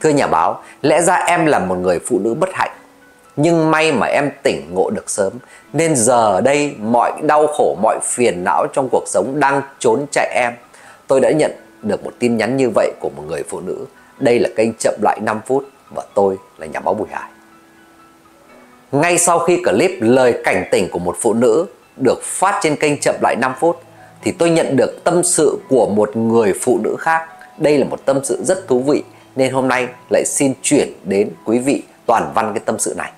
Thưa nhà báo, lẽ ra em là một người phụ nữ bất hạnh. Nhưng may mà em tỉnh ngộ được sớm Nên giờ đây mọi đau khổ, mọi phiền não trong cuộc sống đang trốn chạy em. Tôi đã nhận được một tin nhắn như vậy của một người phụ nữ. Đây là kênh chậm lại 5 phút Và tôi là nhà báo Bùi Hải. Ngay sau khi clip lời cảnh tỉnh của một phụ nữ được phát trên kênh chậm lại 5 phút thì tôi nhận được tâm sự của một người phụ nữ khác. Đây là một tâm sự rất thú vị nên hôm nay lại xin chuyển đến quý vị toàn văn cái tâm sự này.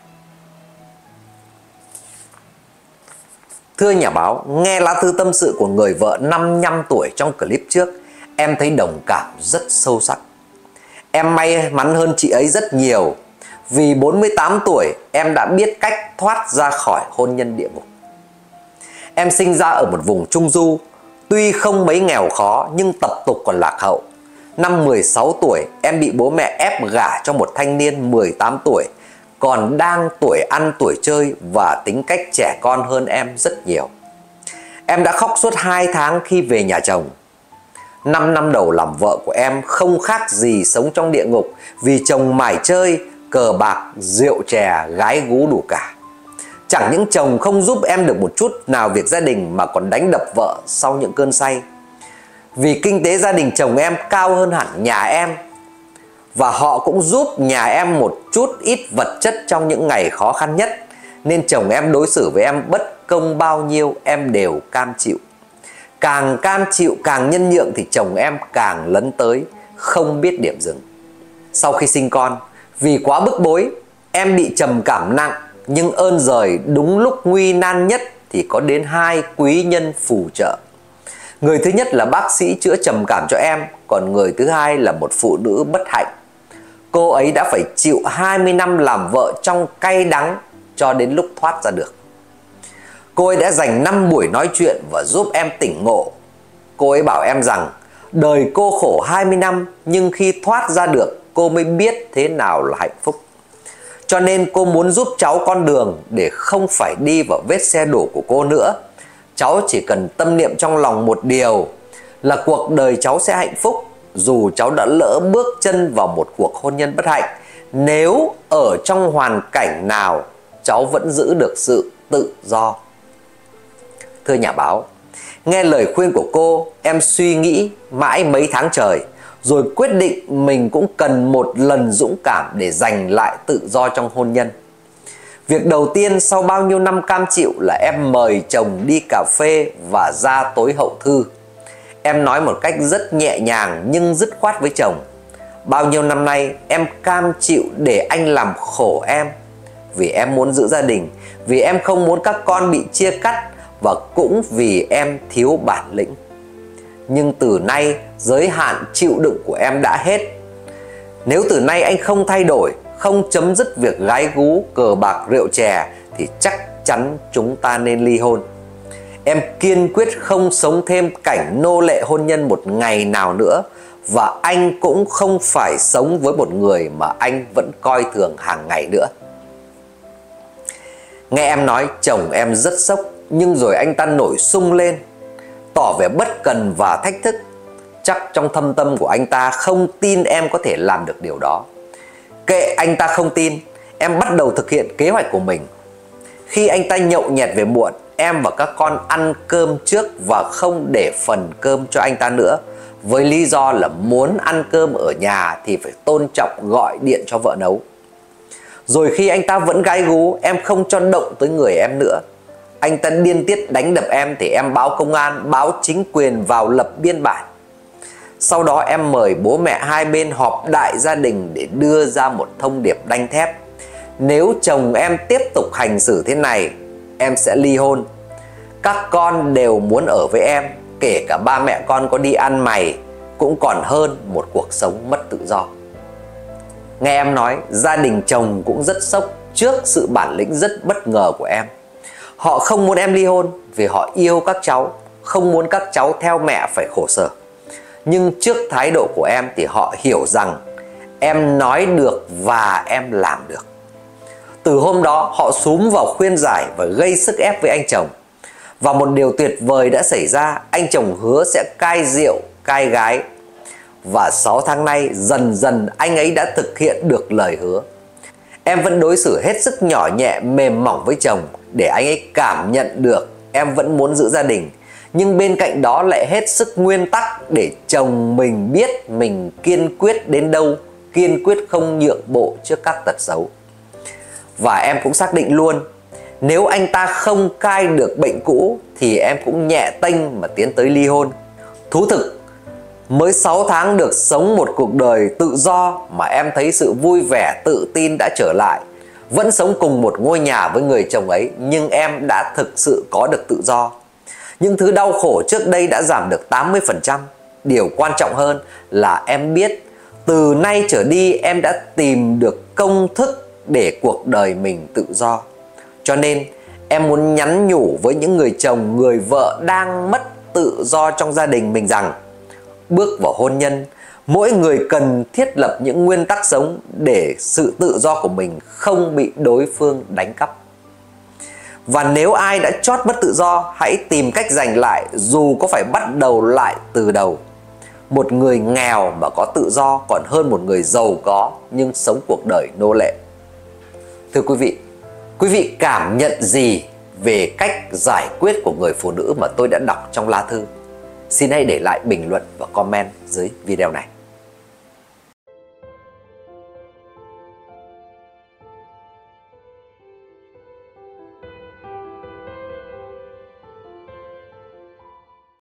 Thưa nhà báo, nghe lá thư tâm sự của người vợ 55 tuổi trong clip trước, em thấy đồng cảm rất sâu sắc. Em may mắn hơn chị ấy rất nhiều vì 48 tuổi em đã biết cách thoát ra khỏi hôn nhân địa ngục. Em sinh ra ở một vùng trung du, tuy không mấy nghèo khó nhưng tập tục còn lạc hậu. Năm 16 tuổi, em bị bố mẹ ép gả cho một thanh niên 18 tuổi, còn đang tuổi ăn tuổi chơi và tính cách trẻ con hơn em rất nhiều. Em đã khóc suốt 2 tháng khi về nhà chồng. 5 năm đầu làm vợ của em không khác gì sống trong địa ngục vì chồng mải chơi, cờ bạc, rượu chè, gái gú đủ cả. Chẳng những chồng không giúp em được một chút nào việc gia đình mà còn đánh đập vợ sau những cơn say. Vì kinh tế gia đình chồng em cao hơn hẳn nhà em và họ cũng giúp nhà em một chút ít vật chất trong những ngày khó khăn nhất nên chồng em đối xử với em bất công bao nhiêu em đều cam chịu. Càng cam chịu càng nhân nhượng thì chồng em càng lấn tới không biết điểm dừng. Sau khi sinh con, vì quá bức bối, em bị trầm cảm nặng nhưng ơn rời đúng lúc nguy nan nhất thì có đến hai quý nhân phù trợ. Người thứ nhất là bác sĩ chữa trầm cảm cho em, còn người thứ hai là một phụ nữ bất hạnh. Cô ấy đã phải chịu 20 năm làm vợ trong cay đắng cho đến lúc thoát ra được. Cô ấy đã dành 5 buổi nói chuyện và giúp em tỉnh ngộ. Cô ấy bảo em rằng đời cô khổ 20 năm nhưng khi thoát ra được cô mới biết thế nào là hạnh phúc. Cho nên cô muốn giúp cháu con đường để không phải đi vào vết xe đổ của cô nữa. Cháu chỉ cần tâm niệm trong lòng một điều là cuộc đời cháu sẽ hạnh phúc dù cháu đã lỡ bước chân vào một cuộc hôn nhân bất hạnh. Nếu ở trong hoàn cảnh nào cháu vẫn giữ được sự tự do. Thưa nhà báo, nghe lời khuyên của cô, em suy nghĩ mãi mấy tháng trời rồi quyết định mình cũng cần một lần dũng cảm để giành lại tự do trong hôn nhân. Việc đầu tiên sau bao nhiêu năm cam chịu là em mời chồng đi cà phê và ra tối hậu thư. Em nói một cách rất nhẹ nhàng nhưng dứt khoát với chồng. Bao nhiêu năm nay em cam chịu để anh làm khổ em vì em muốn giữ gia đình, vì em không muốn các con bị chia cắt và cũng vì em thiếu bản lĩnh nhưng từ nay giới hạn chịu đựng của em đã hết. Nếu từ nay anh không thay đổi, không chấm dứt việc gái gú, cờ bạc, rượu chè thì chắc chắn chúng ta nên ly hôn. Em kiên quyết không sống thêm cảnh nô lệ hôn nhân một ngày nào nữa và anh cũng không phải sống với một người mà anh vẫn coi thường hàng ngày nữa. Nghe em nói chồng em rất sốc nhưng rồi anh ta nổi sung lên tỏ vẻ bất cần và thách thức chắc trong thâm tâm của anh ta không tin em có thể làm được điều đó kệ anh ta không tin, em bắt đầu thực hiện kế hoạch của mình. Khi anh ta nhậu nhẹt về muộn, em và các con ăn cơm trước và không để phần cơm cho anh ta nữa. Với lý do là muốn ăn cơm ở nhà thì phải tôn trọng gọi điện cho vợ nấu. Rồi khi anh ta vẫn gái gú, em không cho động tới người em nữa. Anh ta điên tiết đánh đập em thì em báo công an, báo chính quyền vào lập biên bản sau đó em mời bố mẹ hai bên họp đại gia đình để đưa ra một thông điệp đanh thép. Nếu chồng em tiếp tục hành xử thế này em sẽ ly hôn. Các con đều muốn ở với em kể cả ba mẹ con có đi ăn mày cũng còn hơn một cuộc sống mất tự do. Nghe em nói gia đình chồng cũng rất sốc trước sự bản lĩnh rất bất ngờ của em. Họ không muốn em ly hôn vì họ yêu các cháu, không muốn các cháu theo mẹ phải khổ sở. Nhưng trước thái độ của em thì họ hiểu rằng em nói được và em làm được. Từ hôm đó họ súm vào khuyên giải và gây sức ép với anh chồng. Và một điều tuyệt vời đã xảy ra, anh chồng hứa sẽ cai rượu, cai gái. và 6 tháng nay dần dần anh ấy đã thực hiện được lời hứa. Em vẫn đối xử hết sức nhỏ nhẹ mềm mỏng với chồng để anh ấy cảm nhận được em vẫn muốn giữ gia đình. Nhưng bên cạnh đó lại hết sức nguyên tắc để chồng mình biết mình kiên quyết đến đâu, kiên quyết không nhượng bộ trước các tật xấu. Và em cũng xác định luôn, nếu anh ta không cai được bệnh cũ thì em cũng nhẹ tênh mà tiến tới ly hôn. Thú thực, mới 6 tháng được sống một cuộc đời tự do mà em thấy sự vui vẻ, tự tin đã trở lại. Vẫn sống cùng một ngôi nhà với người chồng ấy nhưng em đã thực sự có được tự do. Những thứ đau khổ trước đây đã giảm được 80%. Điều quan trọng hơn là em biết từ nay trở đi em đã tìm được công thức để cuộc đời mình tự do. Cho nên em muốn nhắn nhủ với những người chồng, người vợ đang mất tự do trong gia đình mình rằng bước vào hôn nhân, mỗi người cần thiết lập những nguyên tắc sống để sự tự do của mình không bị đối phương đánh cắp. Và nếu ai đã chót mất tự do, hãy tìm cách giành lại dù có phải bắt đầu lại từ đầu. Một người nghèo mà có tự do còn hơn một người giàu có nhưng sống cuộc đời nô lệ. Thưa quý vị, quý vị cảm nhận gì về cách giải quyết của người phụ nữ mà tôi đã đọc trong lá thư? Xin hãy để lại bình luận và comment dưới video này.